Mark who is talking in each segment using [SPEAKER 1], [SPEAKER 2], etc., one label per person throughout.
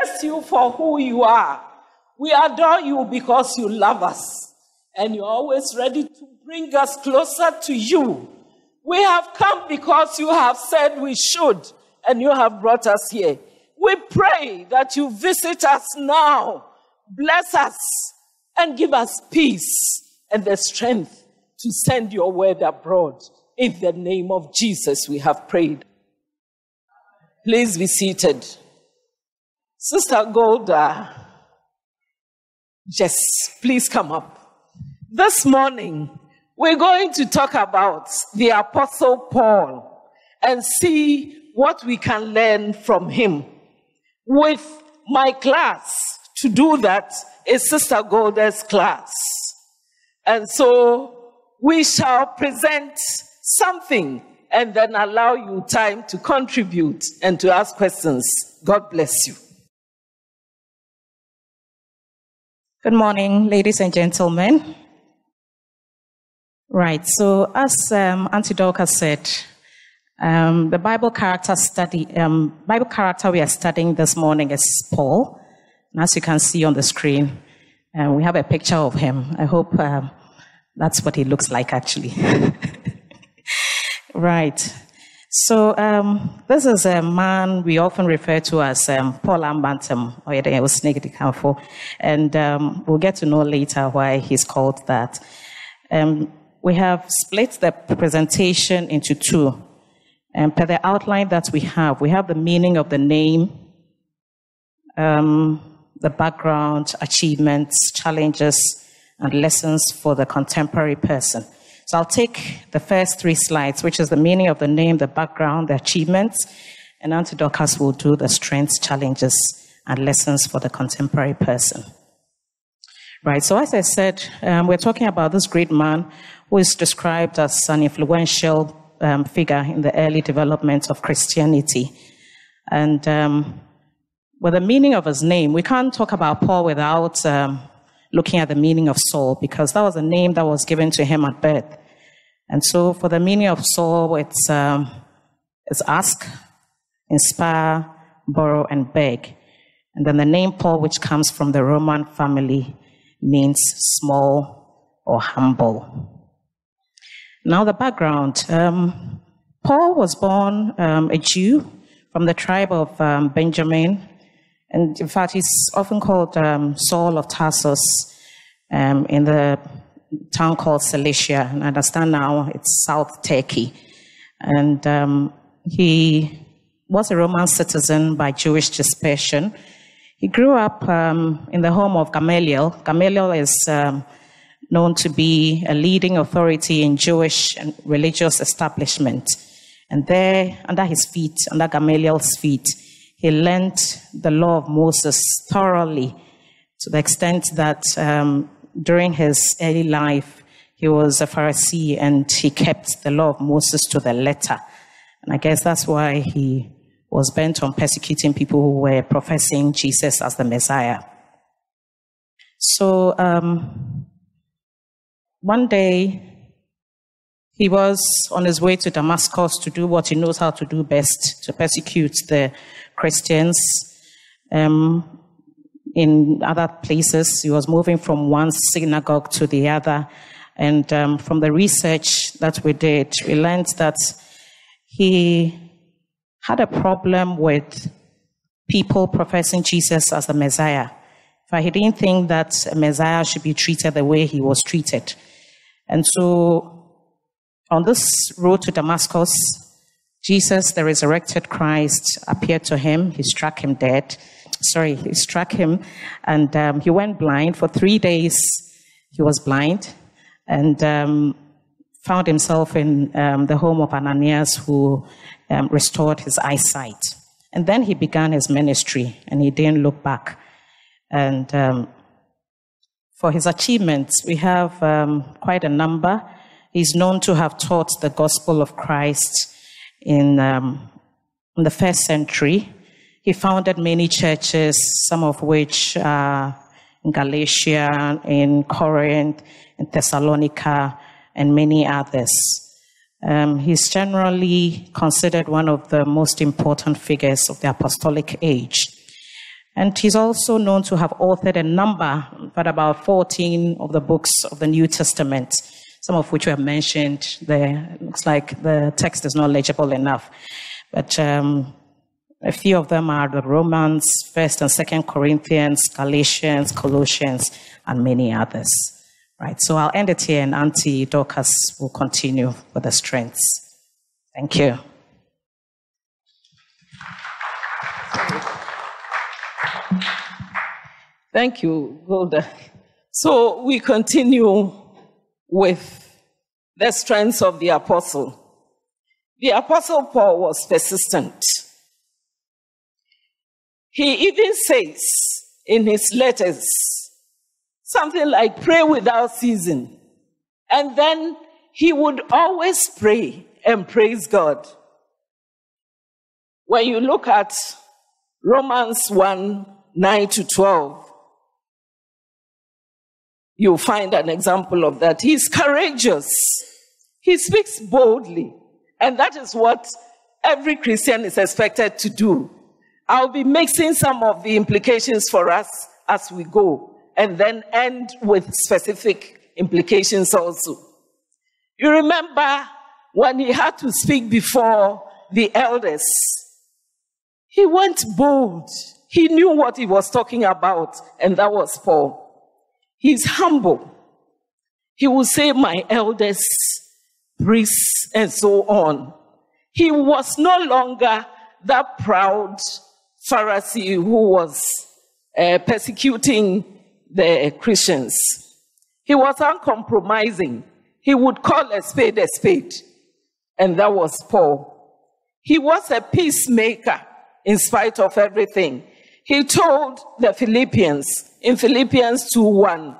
[SPEAKER 1] bless you for who you are. We adore you because you love us and you're always ready to bring us closer to you. We have come because you have said we should and you have brought us here. We pray that you visit us now, bless us, and give us peace and the strength to send your word abroad. In the name of Jesus, we have prayed. Please be seated. Sister Golda, just please come up. This morning, we're going to talk about the Apostle Paul and see what we can learn from him. With my class, to do that is Sister Golda's class. And so we shall present something and then allow you time to contribute and to ask questions. God bless you.
[SPEAKER 2] Good morning, ladies and gentlemen. Right, so as um, Auntie Dorcas said, um, the Bible character study, um, Bible character we are studying this morning is Paul. And as you can see on the screen, uh, we have a picture of him. I hope uh, that's what he looks like actually. right. So um, this is a man we often refer to as um, Paul Ambantam, or Snigity and um, we'll get to know later why he's called that. Um, we have split the presentation into two. And per the outline that we have, we have the meaning of the name, um, the background, achievements, challenges, and lessons for the contemporary person. So I'll take the first three slides, which is the meaning of the name, the background, the achievements, and Auntie Dorcas will do the strengths, challenges, and lessons for the contemporary person. Right, so as I said, um, we're talking about this great man who is described as an influential um, figure in the early development of Christianity. And um, with the meaning of his name, we can't talk about Paul without um, looking at the meaning of Saul, because that was a name that was given to him at birth. And so for the meaning of Saul, it's, um, it's ask, inspire, borrow, and beg. And then the name Paul, which comes from the Roman family, means small or humble. Now, the background. Um, Paul was born um, a Jew from the tribe of um, Benjamin. And in fact, he's often called um, Saul of Tarsus um, in the town called Cilicia. And I understand now it's South Turkey. And um, he was a Roman citizen by Jewish dispersion. He grew up in the home of Gamaliel. Gamaliel is known to be a leading authority in Jewish and religious establishment. And there, under his feet, under Gamaliel's feet, he learned the law of Moses thoroughly to the extent that um, during his early life, he was a Pharisee and he kept the law of Moses to the letter. And I guess that's why he was bent on persecuting people who were professing Jesus as the Messiah. So, um, one day, he was on his way to Damascus to do what he knows how to do best to persecute the Christians. Um, in other places, he was moving from one synagogue to the other. And um, from the research that we did, we learned that he had a problem with people professing Jesus as the Messiah. But he didn't think that a Messiah should be treated the way he was treated. And so on this road to Damascus, Jesus, the resurrected Christ, appeared to him. He struck him dead. Sorry, he struck him, and um, he went blind. For three days, he was blind and um, found himself in um, the home of Ananias, who um, restored his eyesight. And then he began his ministry, and he didn't look back. And um, for his achievements, we have um, quite a number. He's known to have taught the gospel of Christ in, in the first century. He founded many churches, some of which are in Galatia, in Corinth, in Thessalonica, and many others. Um, he's generally considered one of the most important figures of the apostolic age. And he's also known to have authored a number, but about 14 of the books of the New Testament, some of which were mentioned there. It looks like the text is not legible enough. But um, a few of them are the Romans, 1st and 2nd Corinthians, Galatians, Colossians, and many others. Right, so I'll end it here, and Auntie Dorcas will continue with the strengths. Thank you.
[SPEAKER 1] Thank you, Golda. So we continue with the strengths of the apostle. The apostle Paul was persistent. He even says in his letters something like, pray without ceasing. And then he would always pray and praise God. When you look at Romans 1 9 to 12, you'll find an example of that. He's courageous, he speaks boldly, and that is what every Christian is expected to do. I'll be mixing some of the implications for us as we go, and then end with specific implications also. You remember when he had to speak before the elders, he went bold. He knew what he was talking about, and that was Paul. He's humble. He will say, My elders, priests, and so on. He was no longer that proud Pharisee who was uh, persecuting the Christians. He was uncompromising. He would call a spade a spade. And that was Paul. He was a peacemaker in spite of everything. He told the Philippians in Philippians 2 1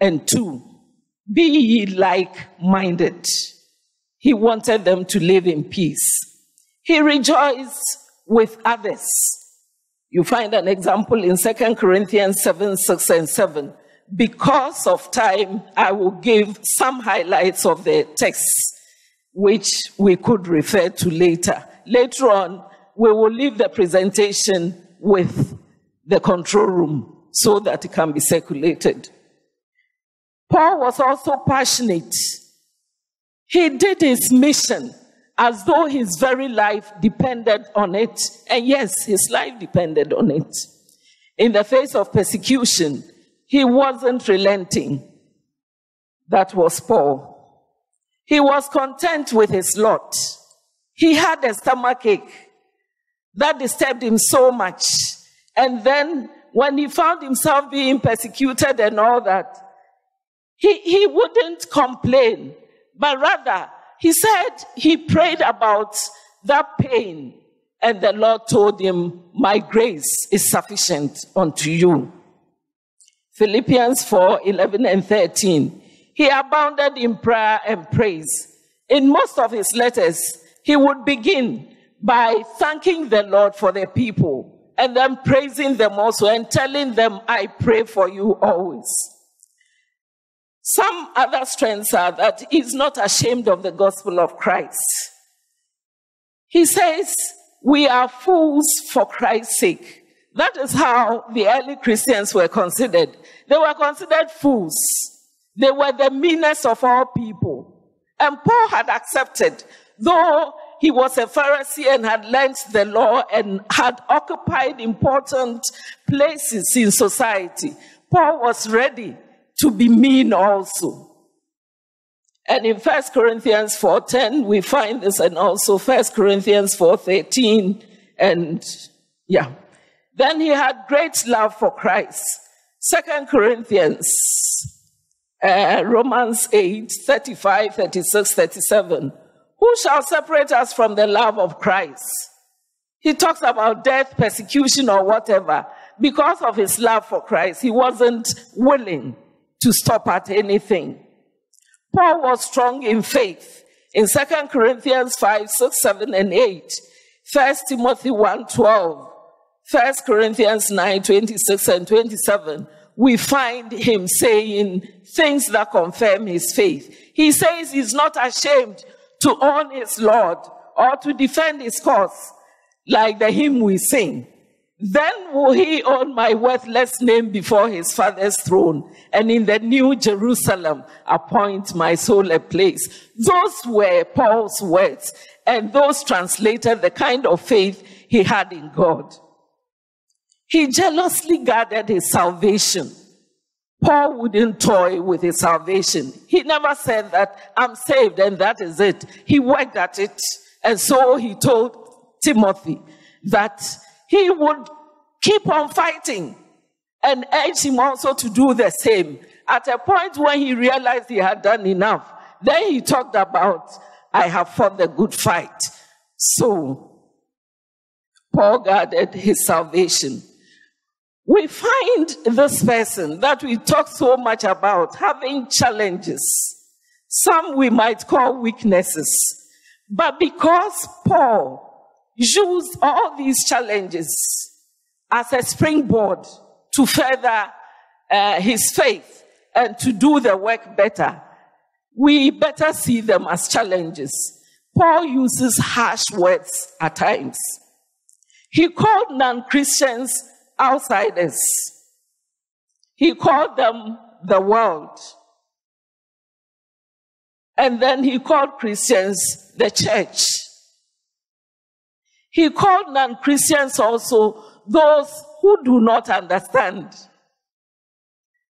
[SPEAKER 1] and 2, be ye like minded. He wanted them to live in peace. He rejoiced with others. You find an example in 2 Corinthians 7 6 and 7. Because of time, I will give some highlights of the text which we could refer to later. Later on, we will leave the presentation with the control room so that it can be circulated. Paul was also passionate. He did his mission as though his very life depended on it. And yes, his life depended on it. In the face of persecution, he wasn't relenting. That was Paul. He was content with his lot. He had a stomach ache that disturbed him so much. And then when he found himself being persecuted and all that, he, he wouldn't complain, but rather he said he prayed about that pain. And the Lord told him, My grace is sufficient unto you. Philippians 4 11 and 13. He abounded in prayer and praise. In most of his letters, he would begin by thanking the Lord for the people and then praising them also and telling them, I pray for you always. Some other strengths are that he's not ashamed of the gospel of Christ. He says, We are fools for Christ's sake. That is how the early Christians were considered. They were considered fools. They were the meanest of all people. And Paul had accepted, though he was a Pharisee and had learnt the law and had occupied important places in society. Paul was ready to be mean also. And in 1 Corinthians 4.10, we find this, and also 1 Corinthians 4.13, and yeah. Then he had great love for Christ. 2 Corinthians, uh, Romans 8, 35, 36, 37. Who shall separate us from the love of Christ? He talks about death, persecution, or whatever. Because of his love for Christ, he wasn't willing to stop at anything. Paul was strong in faith. In 2 Corinthians 5, 6, 7, and 8, 1 Timothy 1, 12, 1 Corinthians 9, 26 and 27, we find him saying things that confirm his faith. He says he's not ashamed to own his Lord or to defend his cause, like the hymn we sing. Then will he own my worthless name before his father's throne, and in the new Jerusalem appoint my soul a place. Those were Paul's words, and those translated the kind of faith he had in God. He jealously guarded his salvation. Paul wouldn't toy with his salvation. He never said that I'm saved and that is it. He worked at it. And so he told Timothy that he would keep on fighting and urged him also to do the same. At a point when he realized he had done enough, then he talked about, I have fought the good fight. So, Paul guarded his salvation. We find this person that we talk so much about having challenges. Some we might call weaknesses. But because Paul used all these challenges as a springboard to further uh, his faith and to do the work better, we better see them as challenges. Paul uses harsh words at times. He called non Christians outsiders, he called them the world. And then he called Christians the church. He called non Christians also those who do not understand.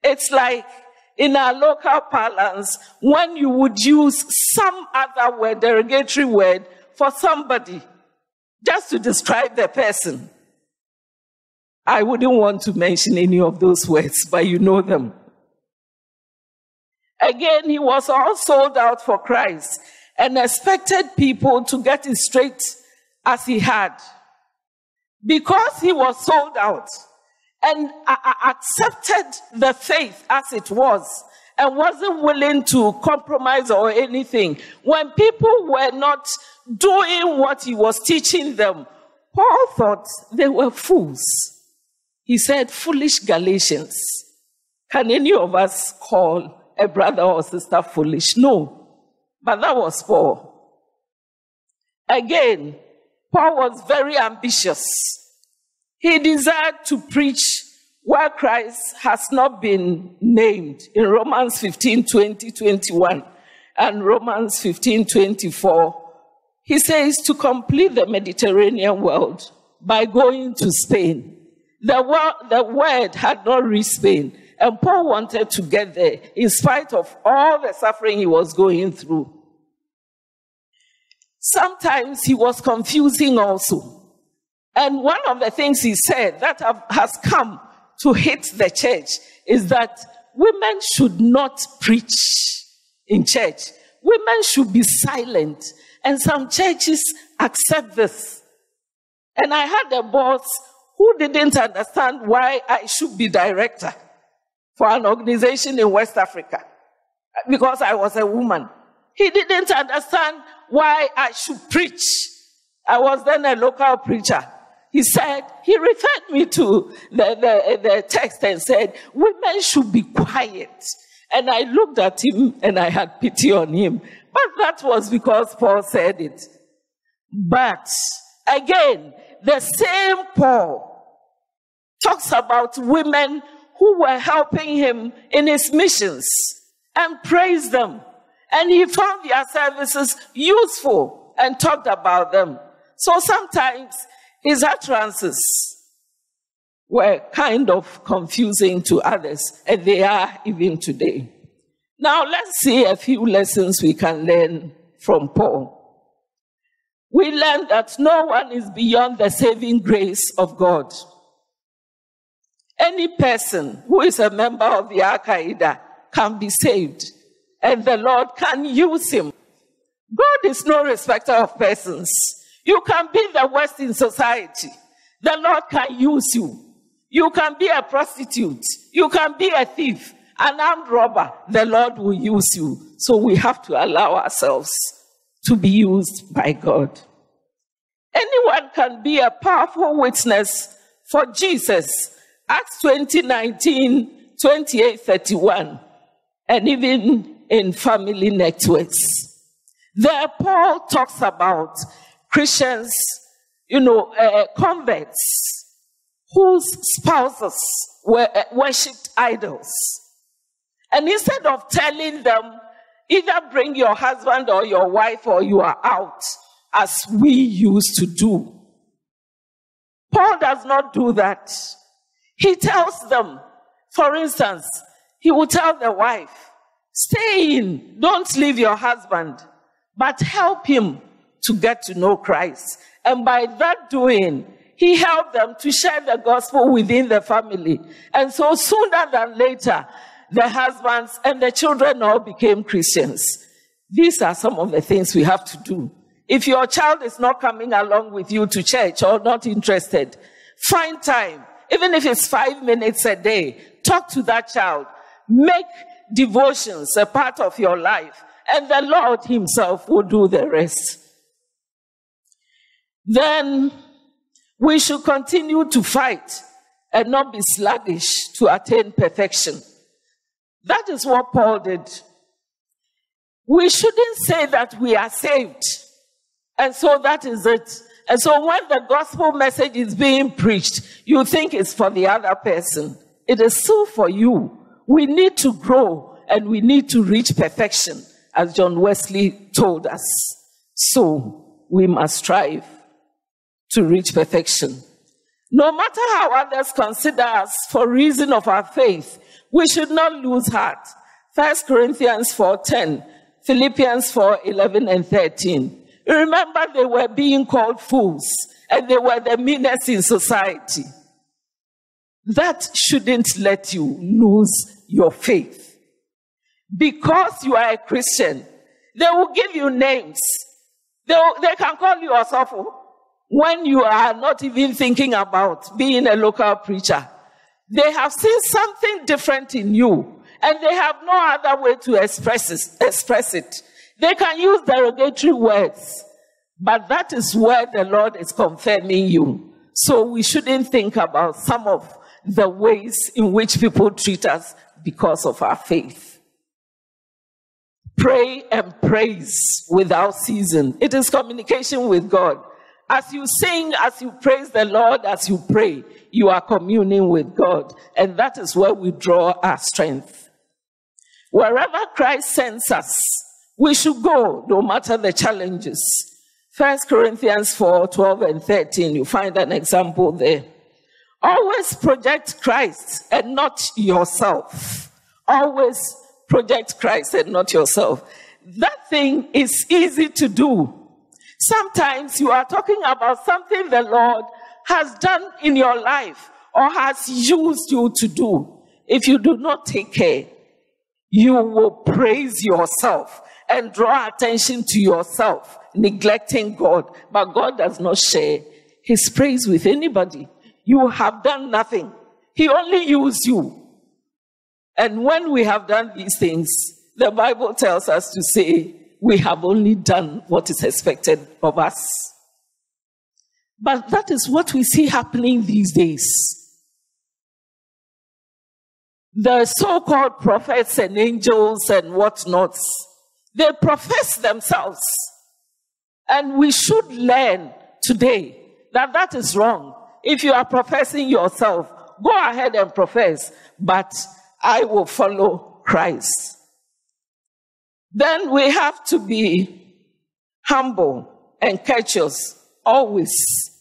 [SPEAKER 1] It's like in our local parlance, when you would use some other word, derogatory word, for somebody, just to describe the person. I wouldn't want to mention any of those words, but you know them. Again, he was all sold out for Christ and expected people to get it straight as he had. Because he was sold out and uh, uh, accepted the faith as it was and wasn't willing to compromise or anything, when people were not doing what he was teaching them, Paul thought they were fools. He said, Foolish Galatians. Can any of us call a brother or sister foolish. No. But that was Paul. Again, Paul was very ambitious. He desired to preach where Christ has not been named in Romans 15 20, 21 and Romans 15 24. He says to complete the Mediterranean world by going to Spain. The, word, the word had not reached Spain. And Paul wanted to get there in spite of all the suffering he was going through. Sometimes he was confusing also. And one of the things he said that have, has come to hit the church is that women should not preach in church. Women should be silent. And some churches accept this. And I had a boss who didn't understand why I should be director for an organization in West Africa because I was a woman. He didn't understand why I should preach. I was then a local preacher. He said, he referred me to the, the, the text and said, women should be quiet. And I looked at him and I had pity on him. But that was because Paul said it. But again, the same Paul talks about women who were helping him in his missions and praised them. And he found their services useful and talked about them. So sometimes his utterances were kind of confusing to others, and they are even today. Now let's see a few lessons we can learn from Paul. We learn that no one is beyond the saving grace of God. Any person who is a member of the Al Qaeda can be saved, and the Lord can use him. God is no respecter of persons. You can be the worst in society. The Lord can use you. You can be a prostitute. You can be a thief, an armed robber. The Lord will use you. So we have to allow ourselves to be used by God. Anyone can be a powerful witness for Jesus Acts 20, 19, 28, 31, and even in family networks. There, Paul talks about Christians, you know, uh, converts whose spouses were uh, worshipped idols. And instead of telling them, either bring your husband or your wife or you are out, as we used to do, Paul does not do that. He tells them, for instance, he will tell the wife, stay in, don't leave your husband, but help him to get to know Christ. And by that doing, he helped them to share the gospel within the family. And so sooner than later, the husbands and the children all became Christians. These are some of the things we have to do. If your child is not coming along with you to church or not interested, find time, even if it's five minutes a day, talk to that child. Make devotions a part of your life, and the Lord Himself will do the rest. Then we should continue to fight and not be sluggish to attain perfection. That is what Paul did. We shouldn't say that we are saved. And so that is it. And so when the gospel message is being preached, you think it's for the other person. It is still for you. We need to grow and we need to reach perfection, as John Wesley told us. So we must strive to reach perfection. No matter how others consider us for reason of our faith, we should not lose heart. 1 Corinthians 4.10, Philippians 4.11 and 13. Remember they were being called fools and they were the meanest in society. That shouldn't let you lose your faith. Because you are a Christian, they will give you names. They, they can call you Osofo when you are not even thinking about being a local preacher. They have seen something different in you, and they have no other way to express it. Express it. They can use derogatory words, but that is where the Lord is confirming you. So we shouldn't think about some of the ways in which people treat us because of our faith. Pray and praise without season. It is communication with God. As you sing, as you praise the Lord, as you pray, you are communing with God. And that is where we draw our strength. Wherever Christ sends us, we should go no matter the challenges. First Corinthians 4 12 and 13, you find an example there. Always project Christ and not yourself. Always project Christ and not yourself. That thing is easy to do Sometimes you are talking about something the Lord has done in your life or has used you to do. If you do not take care, you will praise yourself and draw attention to yourself, neglecting God. But God does not share his praise with anybody. You have done nothing. He only used you. And when we have done these things, the Bible tells us to say, we have only done what is expected of us. But that is what we see happening these days. The so called prophets and angels and whatnots, they profess themselves. And we should learn today that that is wrong. If you are professing yourself, go ahead and profess, but I will follow Christ. Then we have to be humble and courteous always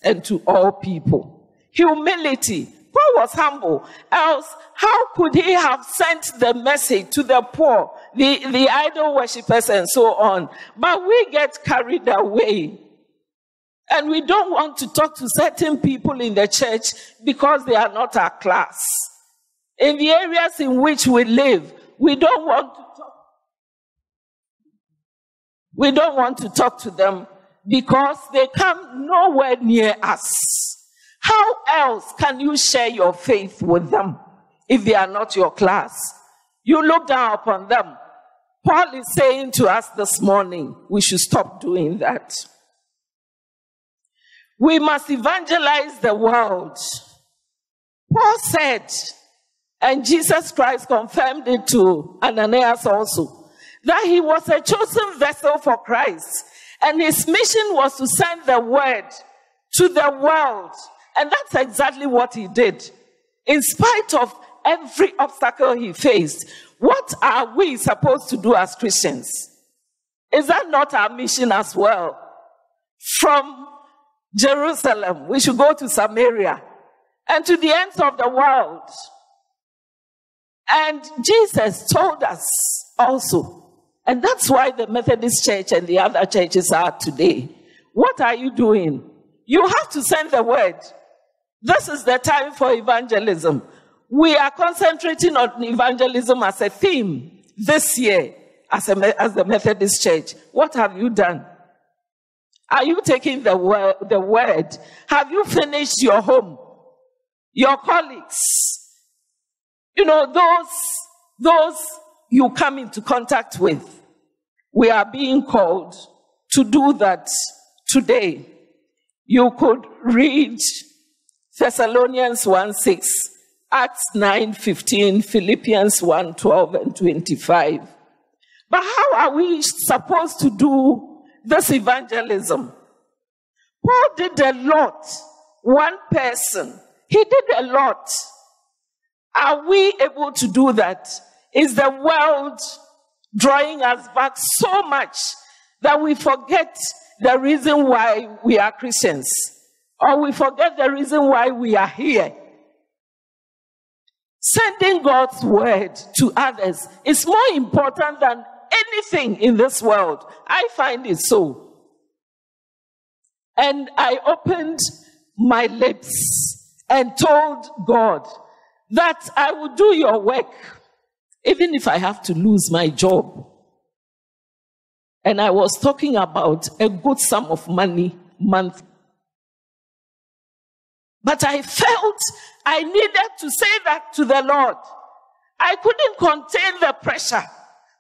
[SPEAKER 1] and to all people. Humility. Paul was humble. Else, how could he have sent the message to the poor, the, the idol worshippers, and so on? But we get carried away. And we don't want to talk to certain people in the church because they are not our class. In the areas in which we live, we don't want to talk. we don't want to talk to them because they come nowhere near us. How else can you share your faith with them if they are not your class? You look down upon them. Paul is saying to us this morning, we should stop doing that. We must evangelize the world. Paul said, and Jesus Christ confirmed it to Ananias also that he was a chosen vessel for Christ. And his mission was to send the word to the world And that's exactly what he did. In spite of every obstacle he faced, what are we supposed to do as Christians? Is that not our mission as well? From Jerusalem, we should go to Samaria and to the ends of the world. And Jesus told us also, and that's why the Methodist Church and the other churches are today. What are you doing? You have to send the word. This is the time for evangelism. We are concentrating on evangelism as a theme this year as, a, as the Methodist Church. What have you done? Are you taking the word, the word? Have you finished your home? Your colleagues? You know, those, those you come into contact with. We are being called to do that today. You could read Thessalonians 1 6, Acts 9 15, Philippians 1 12 and 25. But how are we supposed to do this evangelism? Paul did a lot. One person. He did a lot. Are we able to do that? Is the world drawing us back so much that we forget the reason why we are Christians? Or we forget the reason why we are here? Sending God's word to others is more important than anything in this world. I find it so. And I opened my lips and told God that I would do your work, even if I have to lose my job. And I was talking about a good sum of money month. But I felt I needed to say that to the Lord. I couldn't contain the pressure.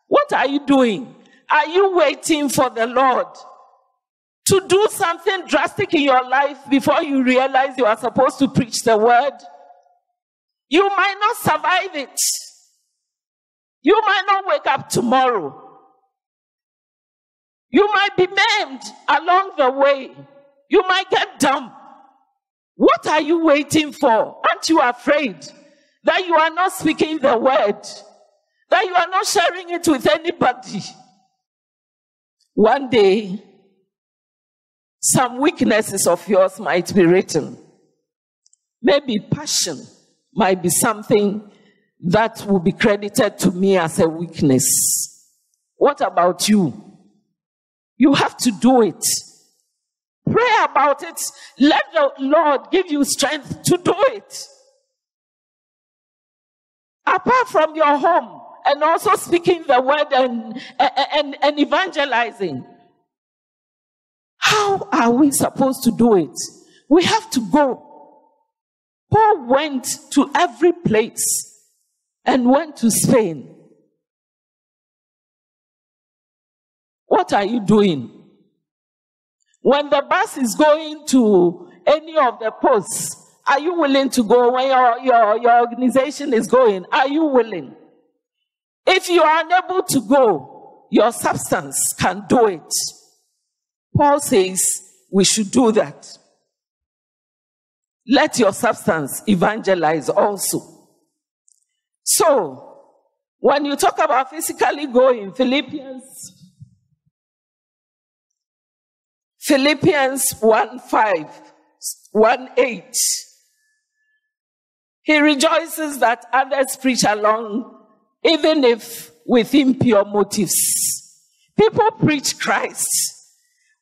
[SPEAKER 1] What are you doing? Are you waiting for the Lord to do something drastic in your life before you realize you are supposed to preach the word? You might not survive it. You might not wake up tomorrow. You might be maimed along the way. You might get dumb. What are you waiting for? Aren't you afraid that you are not speaking the word? That you are not sharing it with anybody? One day, some weaknesses of yours might be written. Maybe passion might be something that will be credited to me as a weakness. What about you? You have to do it. Pray about it. Let the Lord give you strength to do it. Apart from your home and also speaking the word and, and, and evangelizing, how are we supposed to do it? We have to go. Paul went to every place and went to Spain. What are you doing? When the bus is going to any of the posts, are you willing to go? When your, your, your organization is going, are you willing? If you are unable to go, your substance can do it. Paul says we should do that. Let your substance evangelize also. So, when you talk about physically going, Philippians Philippians 1 5, 1 8. He rejoices that others preach along, even if with impure motives. People preach Christ,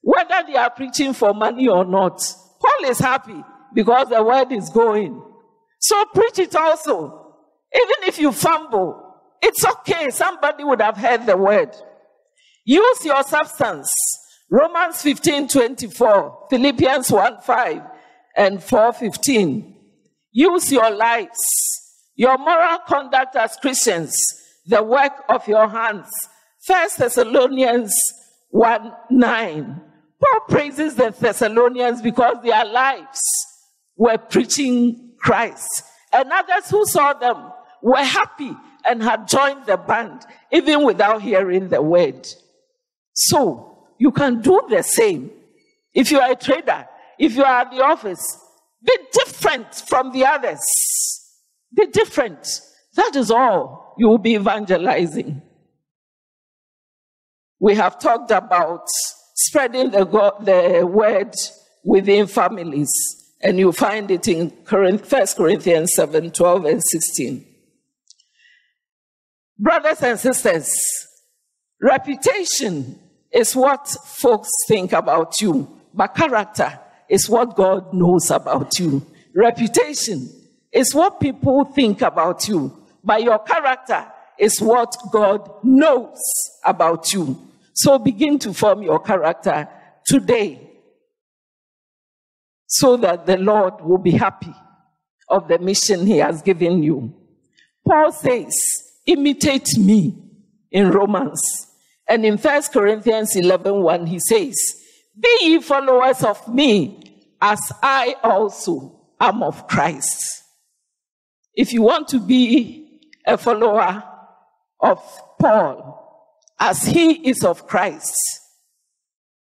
[SPEAKER 1] whether they are preaching for money or not. Paul is happy because the word is going. So preach it also. Even if you fumble, it's okay. Somebody would have heard the word. Use your substance Romans 15 24, Philippians 1 5, and 4 15. Use your lives, your moral conduct as Christians, the work of your hands. First Thessalonians 1 9. Paul praises the Thessalonians because their lives were preaching Christ. And others who saw them were happy and had joined the band even without hearing the word. So, you can do the same. If you are a trader, if you are at the office, Be different from the others. Be different. That is all you will be evangelizing. We have talked about spreading the, God, the word within families, and you find it in 1 Corinthians 7 12 and 16. Brothers and sisters, reputation is what folks think about you, but character is what God knows about you. Reputation is what people think about you, but your character is what God knows about you. So begin to form your character today so that the Lord will be happy of the mission he has given you. Paul says, imitate me in Romans. And in 1 Corinthians 11 1, he says, Be ye followers of me, as I also am of Christ. If you want to be a follower of Paul, as he is of Christ,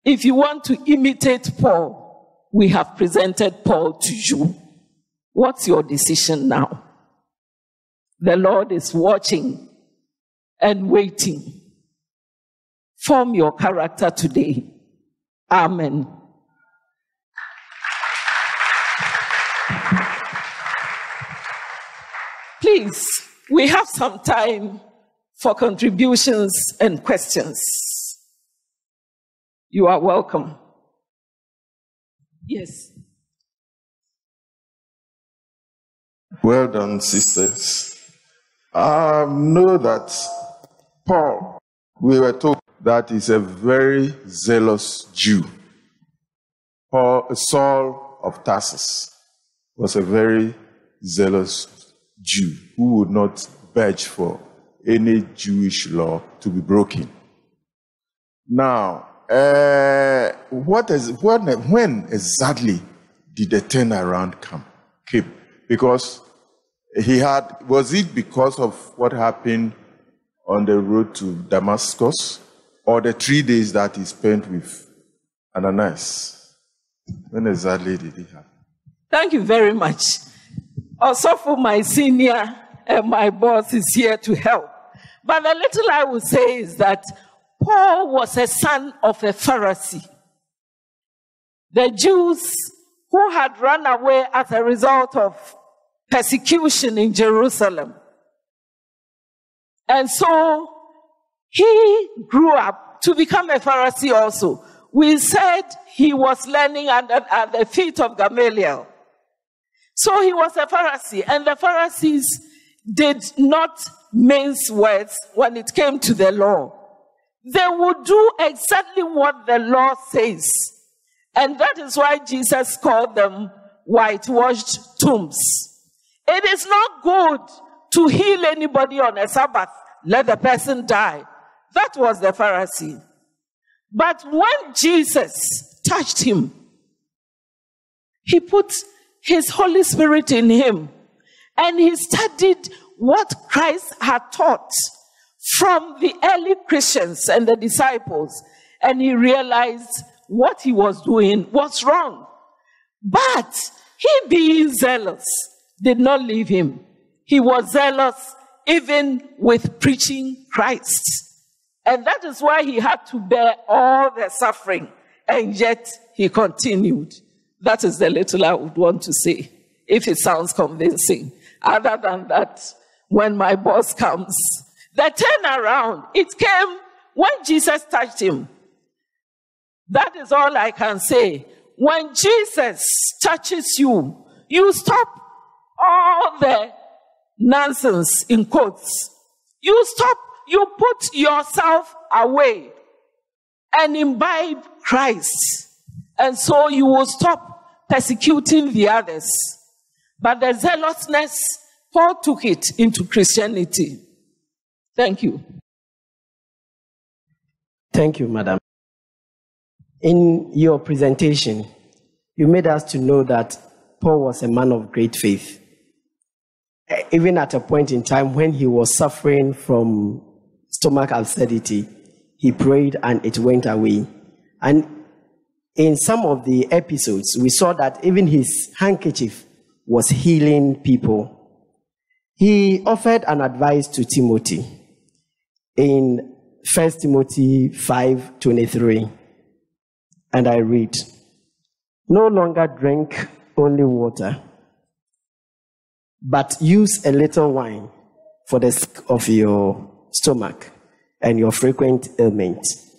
[SPEAKER 1] if you want to imitate Paul, we have presented Paul to you. What's your decision now? The Lord is watching and waiting. Form your character today. Amen. Please, we have some time for contributions and questions. You are welcome. Yes.
[SPEAKER 3] Well done, sisters. I know that Paul, we were told that he's a very zealous Jew. Paul, Saul of Tarsus was a very zealous Jew who would not budge for any Jewish law to be broken. Now, uh, what is, when, when exactly did the turnaround come? Came? Because he had, was it because of what happened on the road to Damascus or the three days that he spent with Ananias? When exactly did it happen?
[SPEAKER 1] Thank you very much. Also, for my senior and my boss is here to help. But the little I will say is that Paul was a son of a Pharisee. The Jews who had run away as a result of persecution in Jerusalem. And so he grew up to become a Pharisee also. We said he was learning under, at the feet of Gamaliel. So he was a Pharisee, and the Pharisees did not mince words when it came to the law. They would do exactly what the law says. And that is why Jesus called them whitewashed tombs. It is not good to heal anybody on a Sabbath, let the person die. That was the Pharisee. But when Jesus touched him, he put his Holy Spirit in him and he studied what Christ had taught from the early Christians and the disciples, and he realized what he was doing was wrong. But he, being zealous, did not leave him. He was zealous even with preaching Christ. And that is why he had to bear all the suffering, and yet he continued. That is the little I would want to say, if it sounds convincing. Other than that, when my boss comes, the turnaround, it came when Jesus touched him. That is all I can say. When Jesus touches you, you stop all the nonsense in quotes. You stop, you put yourself away and imbibe Christ. And so you will stop persecuting the others. But the zealousness, Paul took it into Christianity. Thank you.
[SPEAKER 4] Thank you, Madam. In your presentation, you made us to know that Paul was a man of great faith. Even at a point in time when he was suffering from stomach ulcerity, he prayed and it went away. And in some of the episodes, we saw that even his handkerchief was healing people. He offered an advice to Timothy in 1 Timothy 5:23. And I read, "No longer drink only water, but use a little wine for the sake of your stomach and your frequent ailments."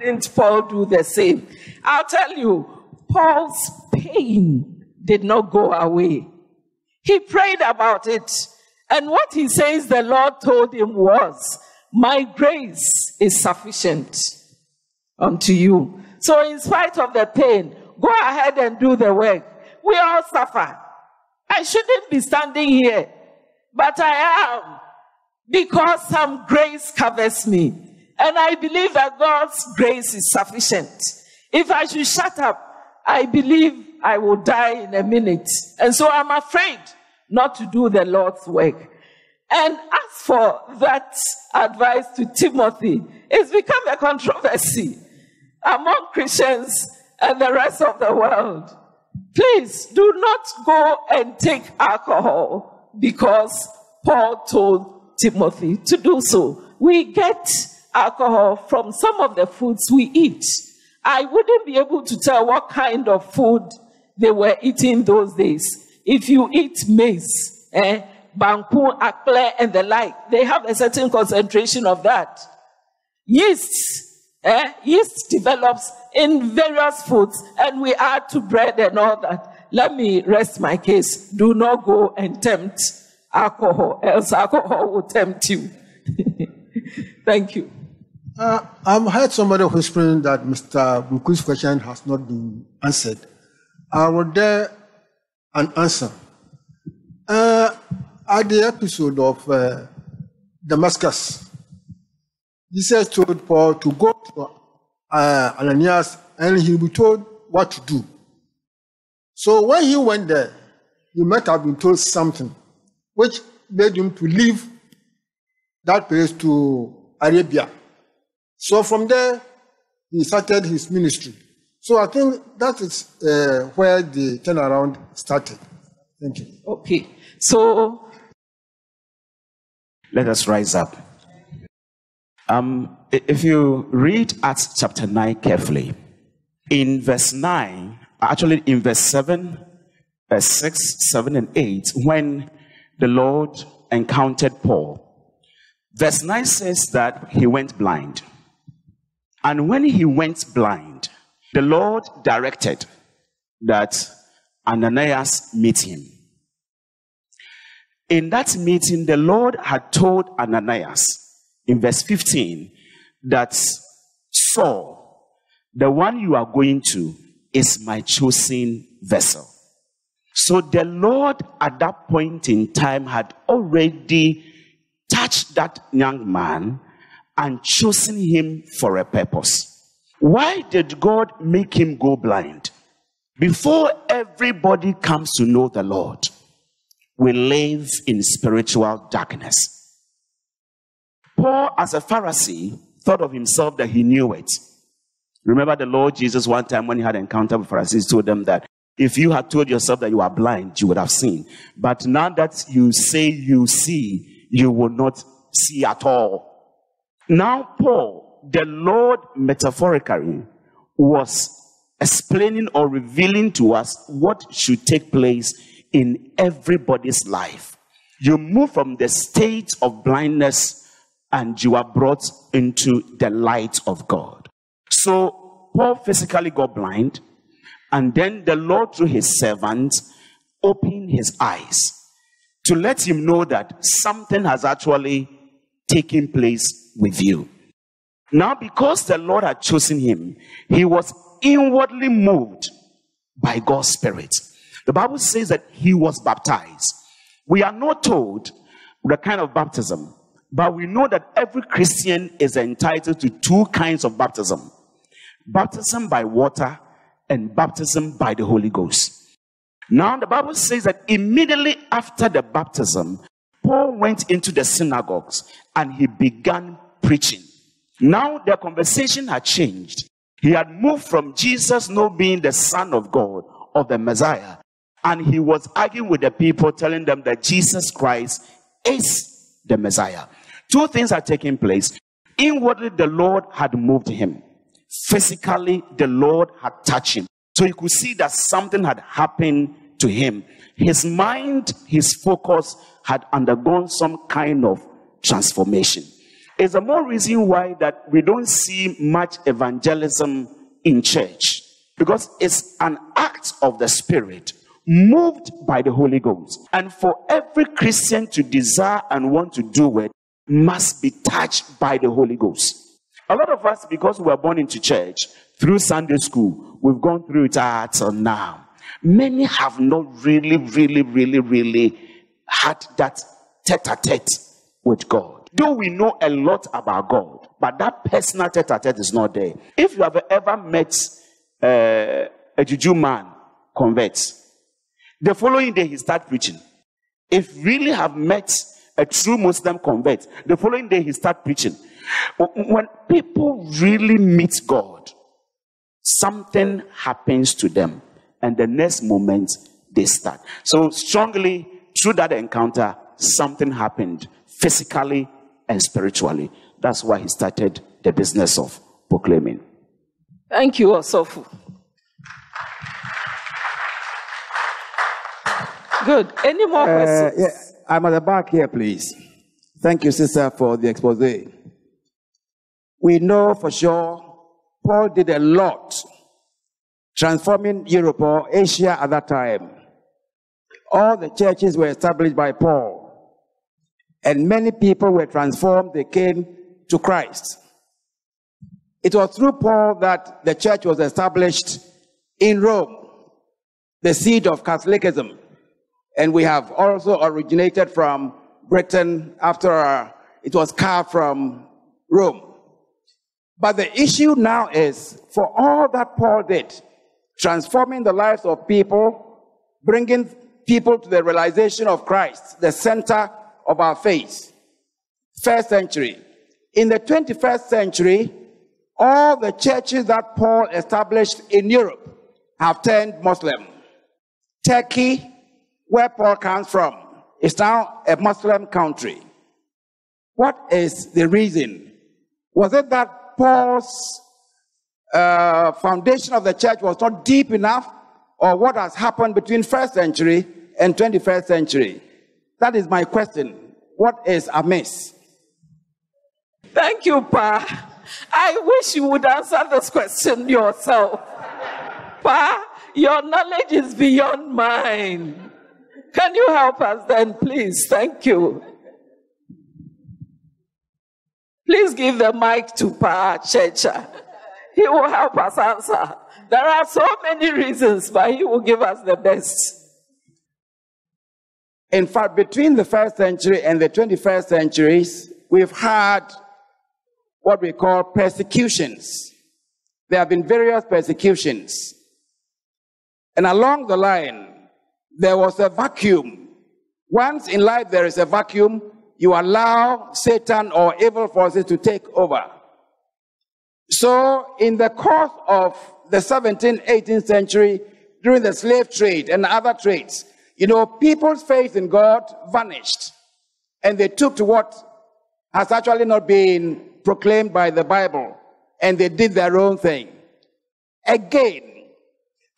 [SPEAKER 1] Didn't Paul do the same? I'll tell you, Paul's pain did not go away. He prayed about it. And what he says the Lord told him was, My grace is sufficient unto you. So, in spite of the pain, go ahead and do the work. We all suffer. I shouldn't be standing here, but I am because some grace covers me. And I believe that God's grace is sufficient. If I should shut up, I believe I will die in a minute. And so I'm afraid not to do the Lord's work. And as for that advice to Timothy, it's become a controversy among Christians and the rest of the world. Please do not go and take alcohol because Paul told Timothy to do so. We get alcohol from some of the foods we eat. I wouldn't be able to tell what kind of food they were eating those days. If you eat maize, eh, banku, akple, and the like, they have a certain concentration of that. Yeast, eh, yeast develops in various foods, and we add to bread and all that. Let me rest my case. Do not go and tempt alcohol, else alcohol will tempt you. Thank you.
[SPEAKER 5] Uh, I've heard somebody whispering that Mr. Buku's question has not been answered. I will dare an answer. Uh, at the episode of uh, Damascus, Jesus told Paul to go to uh, Ananias and he will be told what to do. So when he went there, he might have been told something which made him to leave that place to Arabia. So from there, he started his ministry. So I think that is uh, where the turnaround started. Thank you.
[SPEAKER 1] Okay. So
[SPEAKER 6] let us rise up. Um, if you read Acts chapter 9 carefully, in verse 9, actually in verse 7, verse 6, 7, and 8, when the Lord encountered Paul, verse 9 says that he went blind. And when he went blind, the Lord directed that Ananias meet him. In that meeting, the Lord had told Ananias in verse 15 that Saul, the one you are going to, is my chosen vessel. So the Lord at that point in time had already touched that young man and chosen him for a purpose. Why did God make him go blind? Before everybody comes to know the Lord, we live in spiritual darkness. Paul, as a Pharisee, thought of himself that he knew it. Remember the Lord Jesus one time when he had an encounter with Pharisees, told them that if you had told yourself that you are blind, you would have seen. But now that you say you see, you will not see at all. Now, Paul, the Lord metaphorically was explaining or revealing to us what should take place in everybody's life. You move from the state of blindness and you are brought into the light of God. So, Paul physically got blind, and then the Lord, through his servant, opened his eyes to let him know that something has actually taken place with you. Now, because the Lord had chosen him, he was inwardly moved by God's Spirit. The Bible says that he was baptized. We are not told the kind of baptism, but we know that every Christian is entitled to two kinds of baptism baptism by water and baptism by the Holy Ghost. Now, the Bible says that immediately after the baptism, Paul went into the synagogues and he began preaching. Now, the conversation had changed. He had moved from Jesus not being the Son of God or the Messiah. And he was arguing with the people, telling them that Jesus Christ is the Messiah. Two things are taking place. Inwardly, the Lord had moved him. Physically, the Lord had touched him. So you could see that something had happened to him. His mind, his focus had undergone some kind of transformation. It's a more reason why that we don't see much evangelism in church because it's an act of the spirit moved by the Holy Ghost. And for every Christian to desire and want to do it must be touched by the Holy Ghost. A lot of us, because we were born into church through Sunday school, we've gone through it until now. Many have not really, really, really, really had that tete a tete with God. Though we know a lot about God, but that personal tete a tete is not there. If you have ever met uh, a Juju man convert, the following day he start preaching. If really have met a true Muslim convert, the following day he start preaching. When people really meet God, something happens to them, and the next moment they start. So strongly through that encounter, something happened physically and spiritually. That's why he started the business of proclaiming.
[SPEAKER 1] Thank you, Osofo. Good. Any more uh, questions?
[SPEAKER 7] Yeah, I'm at the back here, please. Thank you, sister, for the expose. We know for sure Paul did a lot transforming Europe or Asia at that time. All the churches were established by Paul, and many people were transformed. They came to Christ. It was through Paul that the church was established in Rome, the seat of Catholicism. And we have also originated from Britain after uh, it was carved from Rome. But the issue now is for all that Paul did, transforming the lives of people, bringing people to the realization of Christ, the center of our faith. First century. In the 21st century, all the churches that Paul established in Europe have turned Muslim. Turkey, where Paul comes from, is now a Muslim country. What is the reason? Was it that Paul's uh, foundation of the church was not deep enough, or what has happened between first century and 21st century? That is my question. What is amiss?
[SPEAKER 1] Thank you, Pa. I wish you would answer this question yourself. Pa, your knowledge is beyond mine. Can you help us then, please? Thank you. Please give the mic to Pa Checha. He will help us answer. There are so many reasons, but he will give us the best.
[SPEAKER 7] In fact, between the first century and the 21st centuries, we've had what we call persecutions. There have been various persecutions. And along the line, there was a vacuum. Once in life there is a vacuum, you allow Satan or evil forces to take over. So, in the course of the 17th, 18th century, during the slave trade and other trades, you know, people's faith in God vanished. And they took to what has actually not been proclaimed by the Bible. And they did their own thing. Again,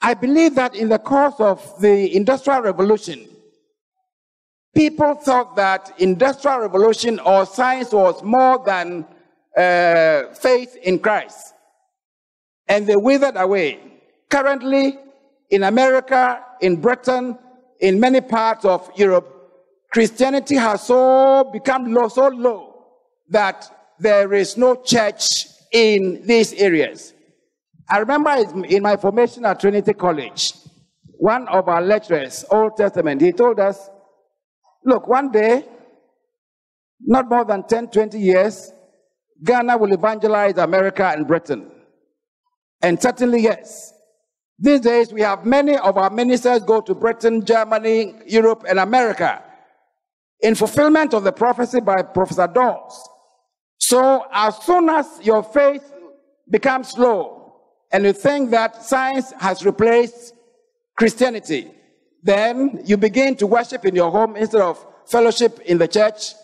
[SPEAKER 7] I believe that in the course of the Industrial Revolution, people thought that Industrial Revolution or science was more than uh, faith in Christ. And they withered away. Currently, in America, in Britain, in many parts of Europe, Christianity has so become low, so low that there is no church in these areas. I remember in my formation at Trinity College, one of our lecturers, Old Testament, he told us, look, one day, not more than 10, 20 years, Ghana will evangelize America and Britain. And certainly, yes. These days, we have many of our ministers go to Britain, Germany, Europe, and America in fulfillment of the prophecy by Professor Dawes. So, as soon as your faith becomes slow, and you think that science has replaced Christianity, then you begin to worship in your home instead of fellowship in the church.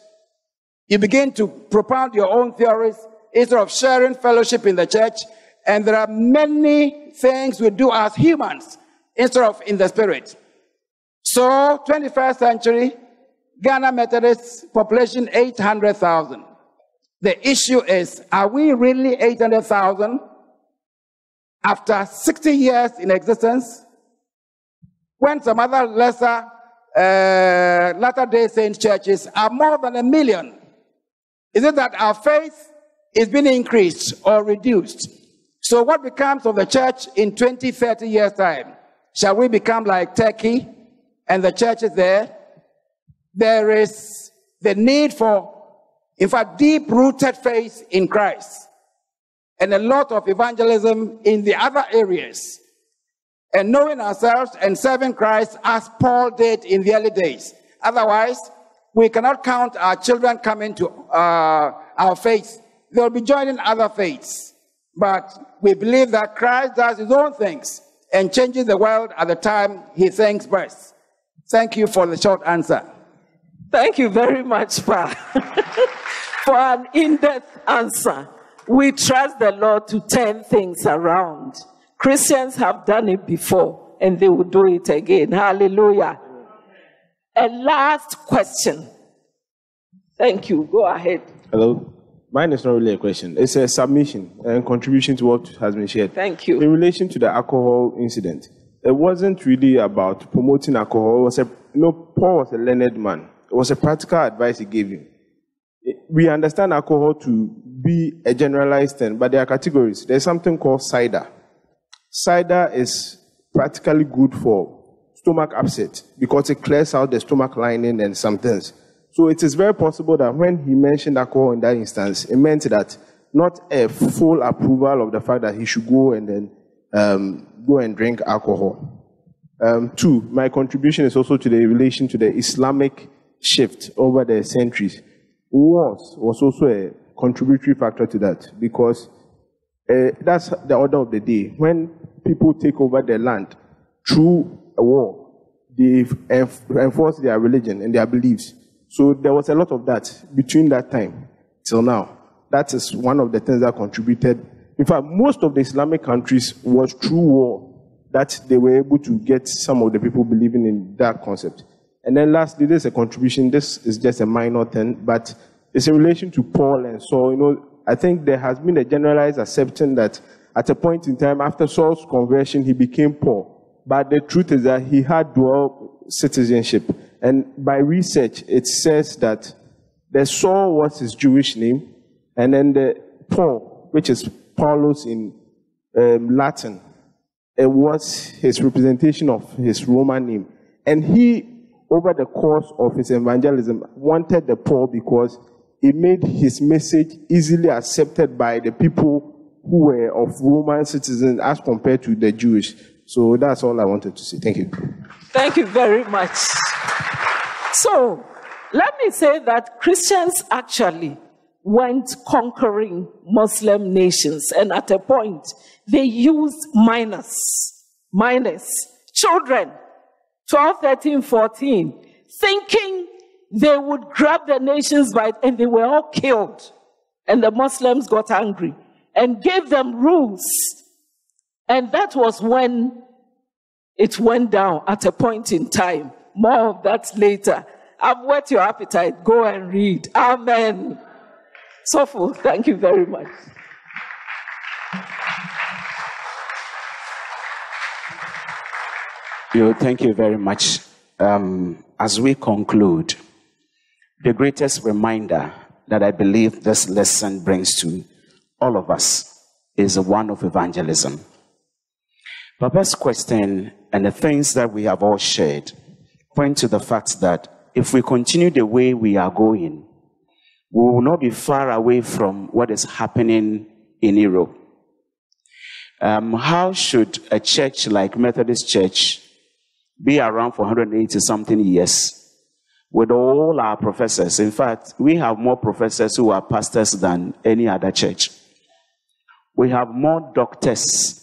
[SPEAKER 7] You begin to propound your own theories instead of sharing fellowship in the church. And there are many things we do as humans instead of in the spirit. So, 21st century, Ghana Methodist population 800,000. The issue is, are we really 800,000 after 60 years in existence? When some other lesser uh, Latter day Saint churches are more than a million. Is it that our faith is being increased or reduced? So, what becomes of the church in 20, 30 years' time? Shall we become like Turkey and the church is there? There is the need for, in fact, deep rooted faith in Christ and a lot of evangelism in the other areas and knowing ourselves and serving Christ as Paul did in the early days. Otherwise, we cannot count our children coming to uh, our faith. They'll be joining other faiths. But we believe that Christ does his own things and changes the world at the time he thinks best. Thank you for the short answer.
[SPEAKER 1] Thank you very much, Pa, for an in-depth answer. We trust the Lord to turn things around. Christians have done it before and they will do it again. Hallelujah. A last question. Thank you. Go ahead.
[SPEAKER 8] Hello. Mine is not really a question. It's a submission and contribution to what has been shared.
[SPEAKER 1] Thank you.
[SPEAKER 8] In relation to the alcohol incident, it wasn't really about promoting alcohol. It was a, you know, Paul was a learned man. It was a practical advice he gave him. We understand alcohol to be a generalized thing, but there are categories. There's something called cider. Cider is practically good for stomach upset because it clears out the stomach lining and some things. So it is very possible that when he mentioned alcohol in that instance, it meant that not a full approval of the fact that he should go and then um, go and drink alcohol. Um, two, my contribution is also to the relation to the Islamic shift over the centuries. Wars was also a contributory factor to that because uh, that's the order of the day. When people take over the land through a war, they enforced their religion and their beliefs. So there was a lot of that between that time till now. That is one of the things that contributed. In fact, most of the Islamic countries was through war that they were able to get some of the people believing in that concept. And then lastly, there's a contribution. This is just a minor thing, but it's in relation to Paul and Saul. You know, I think there has been a generalized acceptance that at a point in time after Saul's conversion, he became Paul. But the truth is that he had dual citizenship. And by research, it says that the Saul was his Jewish name, and then the Paul, which is Paulus in um, Latin, it was his representation of his Roman name. And he, over the course of his evangelism, wanted the Paul because it made his message easily accepted by the people who were of Roman citizens as compared to the Jewish. So that's all I wanted to say. Thank you.
[SPEAKER 1] Thank you very much. So let me say that Christians actually went conquering Muslim nations, and at a point they used minors, minors, children, 12, 13, 14, thinking they would grab the nations by and they were all killed. And the Muslims got angry and gave them rules. And that was when it went down at a point in time. More of that later. I've whet your appetite. Go and read. Amen. So full. Thank you very much.
[SPEAKER 6] You, thank you very much. Um, as we conclude, the greatest reminder that I believe this lesson brings to all of us is one of evangelism. Papa's question and the things that we have all shared point to the fact that if we continue the way we are going, we will not be far away from what is happening in Europe. Um, how should a church like Methodist Church be around for 180 something years with all our professors. In fact, we have more professors who are pastors than any other church. We have more doctors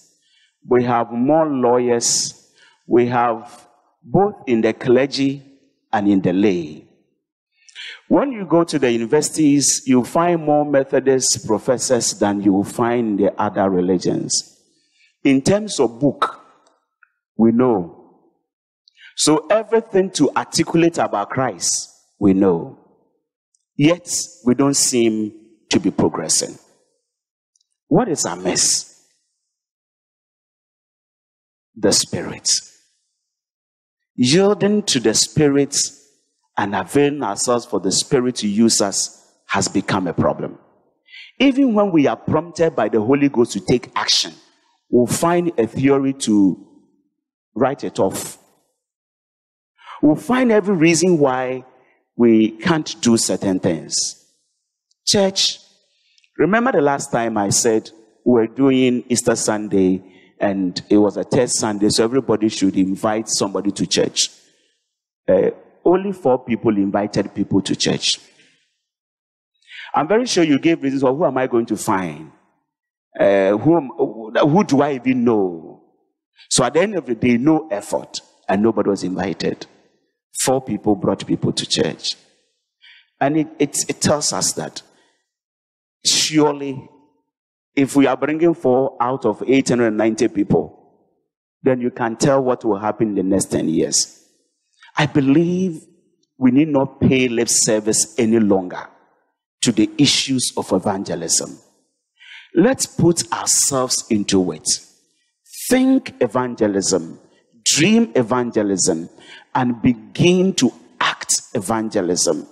[SPEAKER 6] we have more lawyers, we have both in the clergy and in the lay. When you go to the universities, you find more Methodist professors than you will find in the other religions. In terms of book, we know. So everything to articulate about Christ, we know. Yet we don't seem to be progressing. What is amiss? The Spirit. Yielding to the Spirit and availing ourselves for the Spirit to use us has become a problem. Even when we are prompted by the Holy Ghost to take action, we'll find a theory to write it off. We'll find every reason why we can't do certain things. Church, remember the last time I said we're doing Easter Sunday and it was a test Sunday, so everybody should invite somebody to church. Uh, only four people invited people to church. I'm very sure you gave reasons. Well, who am I going to find? Uh, who, who do I even know? So at the end of the day, no effort, and nobody was invited. Four people brought people to church. And it, it, it tells us that surely, if we are bringing four out of 890 people, then you can tell what will happen in the next 10 years. I believe we need not pay lip service any longer to the issues of evangelism. Let's put ourselves into it. Think evangelism, dream evangelism, and begin to act evangelism.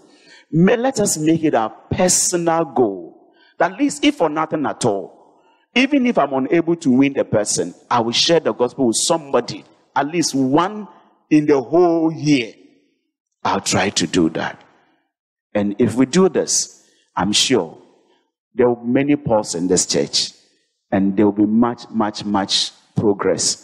[SPEAKER 6] May, let us make it our personal goal. At least, if for nothing at all, even if I'm unable to win the person, I will share the gospel with somebody, at least one in the whole year. I'll try to do that. And if we do this, I'm sure there will be many Pauls in this church, and there will be much, much, much progress.